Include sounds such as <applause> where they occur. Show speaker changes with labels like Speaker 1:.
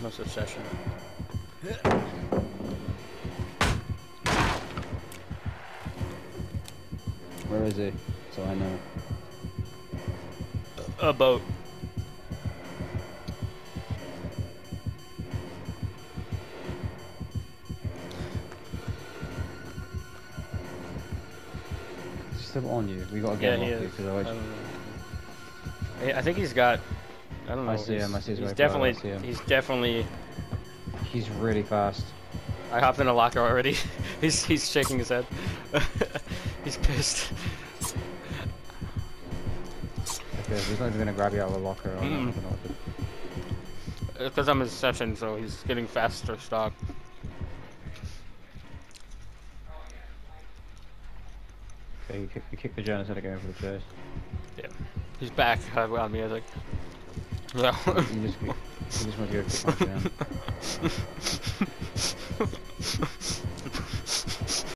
Speaker 1: No such session.
Speaker 2: Where is he? So I know.
Speaker 1: A boat.
Speaker 2: He's still on you. We gotta get
Speaker 1: he
Speaker 2: him off because
Speaker 1: I
Speaker 2: otherwise
Speaker 1: don't know. Yeah, I think he's got. I don't know.
Speaker 2: I see him, I see his
Speaker 1: he's definitely.
Speaker 2: I see him.
Speaker 1: He's definitely.
Speaker 2: he's really fast.
Speaker 1: I hopped in a locker already. <laughs> he's he's shaking his head. <laughs> he's pissed.
Speaker 2: Okay, he's not even gonna grab you out of the locker. Or
Speaker 1: Mm.
Speaker 2: nothing like that.
Speaker 1: Because I'm his session, so he's getting faster stock.
Speaker 2: Okay, you kick, you kick the Jonas instead of going for the chase.
Speaker 1: Yeah. He's back uh, on me. I was like, yeah.
Speaker 2: You just, you